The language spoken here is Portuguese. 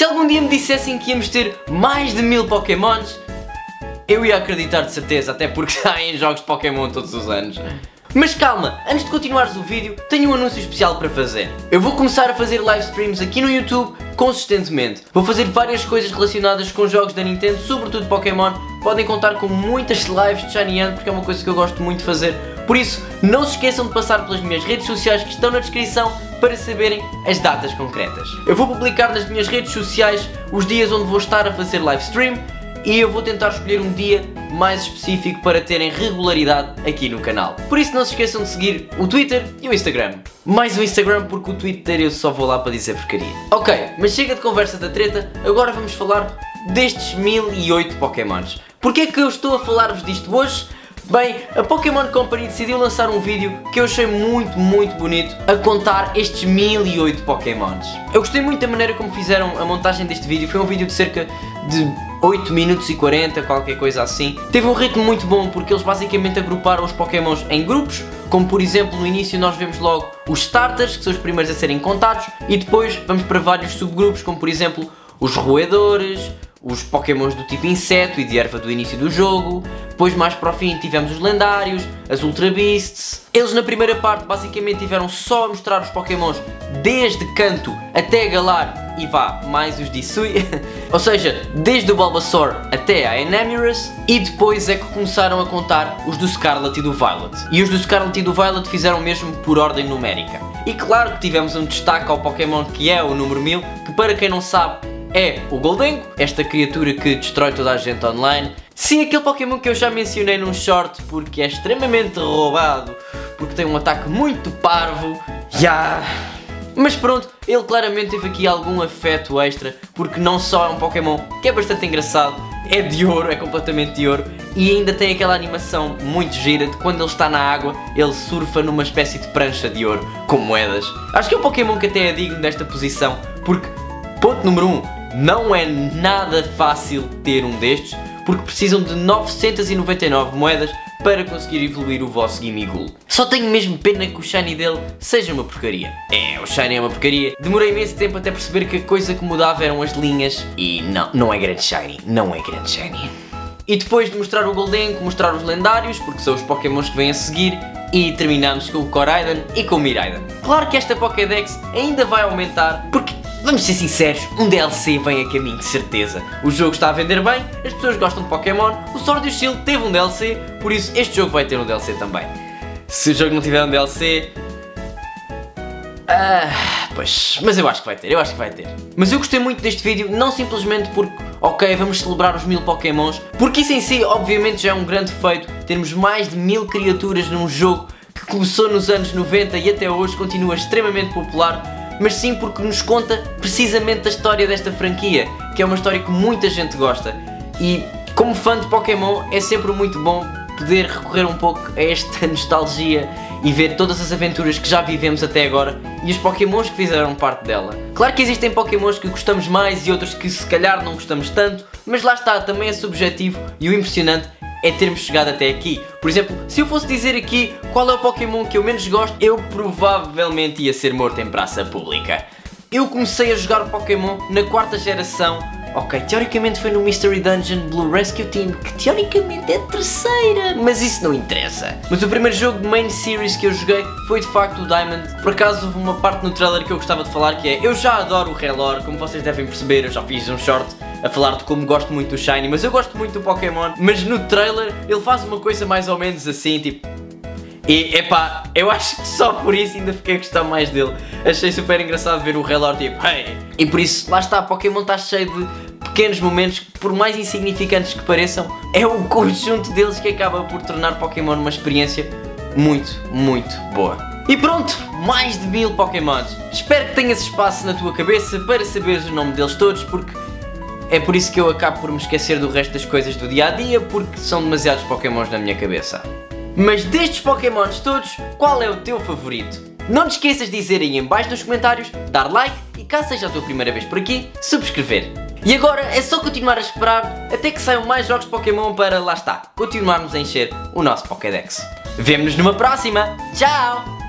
Se algum dia me dissessem que íamos ter mais de mil Pokémons, eu ia acreditar de certeza, até porque saem jogos de Pokémon todos os anos. Mas calma, antes de continuares o vídeo, tenho um anúncio especial para fazer. Eu vou começar a fazer live streams aqui no YouTube consistentemente. Vou fazer várias coisas relacionadas com jogos da Nintendo, sobretudo Pokémon. Podem contar com muitas lives de Shiny Hand, porque é uma coisa que eu gosto muito de fazer. Por isso, não se esqueçam de passar pelas minhas redes sociais que estão na descrição para saberem as datas concretas. Eu vou publicar nas minhas redes sociais os dias onde vou estar a fazer live stream e eu vou tentar escolher um dia mais específico para terem regularidade aqui no canal. Por isso não se esqueçam de seguir o Twitter e o Instagram. Mais o Instagram porque o Twitter eu só vou lá para dizer porcaria. Ok, mas chega de conversa da treta, agora vamos falar destes 1008 Pokémons. Porquê é que eu estou a falar-vos disto hoje? Bem, a Pokémon Company decidiu lançar um vídeo que eu achei muito, muito bonito a contar estes 1008 Pokémons. Eu gostei muito da maneira como fizeram a montagem deste vídeo, foi um vídeo de cerca de 8 minutos e 40, qualquer coisa assim. Teve um ritmo muito bom porque eles basicamente agruparam os Pokémons em grupos, como por exemplo no início nós vemos logo os Starters, que são os primeiros a serem contados, e depois vamos para vários subgrupos, como por exemplo os Roedores, os Pokémons do tipo inseto e de erva do início do jogo, depois mais para o fim tivemos os lendários, as Ultra Beasts. Eles na primeira parte basicamente tiveram só a mostrar os Pokémons desde Canto até Galar e vá, mais os Disui, ou seja, desde o Bulbasaur até a Enamorous e depois é que começaram a contar os do Scarlet e do Violet. E os do Scarlet e do Violet fizeram mesmo por ordem numérica. E claro que tivemos um destaque ao Pokémon que é o número 1000, que para quem não sabe é o Goldengo, esta criatura que destrói toda a gente online. Sim, aquele Pokémon que eu já mencionei num short porque é extremamente roubado, porque tem um ataque muito parvo. Já. Mas pronto, ele claramente teve aqui algum afeto extra, porque não só é um Pokémon que é bastante engraçado, é de ouro, é completamente de ouro, e ainda tem aquela animação muito gira de quando ele está na água, ele surfa numa espécie de prancha de ouro, com moedas. Acho que é um Pokémon que até é digno desta posição, porque, ponto número 1, um, não é nada fácil ter um destes, porque precisam de 999 moedas para conseguir evoluir o vosso Gimmighoul. Só tenho mesmo pena que o Shiny dele seja uma porcaria. É, o Shiny é uma porcaria. Demorei imenso tempo até perceber que a coisa que mudava eram as linhas e não, não é grande Shiny, não é grande Shiny. E depois de mostrar o Golden, mostrar os lendários, porque são os Pokémons que vêm a seguir, e terminamos com o Koraidon e com o Miraidon. Claro que esta Pokédex ainda vai aumentar, porque Vamos ser sinceros, um DLC vem a caminho de certeza. O jogo está a vender bem, as pessoas gostam de Pokémon, o Sword e Shield teve um DLC, por isso este jogo vai ter um DLC também. Se o jogo não tiver um DLC... Ah, pois, mas eu acho que vai ter, eu acho que vai ter. Mas eu gostei muito deste vídeo, não simplesmente porque, ok, vamos celebrar os mil Pokémons, porque isso em si, obviamente, já é um grande feito, termos mais de mil criaturas num jogo que começou nos anos 90 e até hoje continua extremamente popular, mas sim porque nos conta precisamente a história desta franquia, que é uma história que muita gente gosta. E como fã de Pokémon é sempre muito bom poder recorrer um pouco a esta nostalgia e ver todas as aventuras que já vivemos até agora e os Pokémons que fizeram parte dela. Claro que existem Pokémons que gostamos mais e outros que se calhar não gostamos tanto, mas lá está, também é subjetivo e o impressionante é termos chegado até aqui. Por exemplo, se eu fosse dizer aqui qual é o Pokémon que eu menos gosto, eu provavelmente ia ser morto em praça pública. Eu comecei a jogar Pokémon na quarta geração Ok, teoricamente foi no Mystery Dungeon Blue Rescue Team, que teoricamente é terceira, mas isso não interessa. Mas o primeiro jogo de main series que eu joguei foi de facto o Diamond. Por acaso houve uma parte no trailer que eu gostava de falar que é Eu já adoro o Relor, como vocês devem perceber, eu já fiz um short a falar de como gosto muito do Shiny, mas eu gosto muito do Pokémon. Mas no trailer ele faz uma coisa mais ou menos assim, tipo e epá, eu acho que só por isso ainda fiquei a gostar mais dele. Achei super engraçado ver o Relor tipo, hey! E por isso, lá está, Pokémon está cheio de pequenos momentos que, por mais insignificantes que pareçam, é o conjunto deles que acaba por tornar Pokémon uma experiência muito, muito boa. E pronto, mais de mil Pokémons. Espero que tenhas espaço na tua cabeça para saberes o nome deles todos, porque é por isso que eu acabo por me esquecer do resto das coisas do dia a dia, porque são demasiados Pokémons na minha cabeça. Mas destes Pokémons todos, qual é o teu favorito? Não te esqueças de dizer aí em baixo nos comentários, dar like e caso seja a tua primeira vez por aqui, subscrever. E agora é só continuar a esperar até que saiam mais jogos de Pokémon para, lá está, continuarmos a encher o nosso Pokédex. Vemo-nos numa próxima, tchau!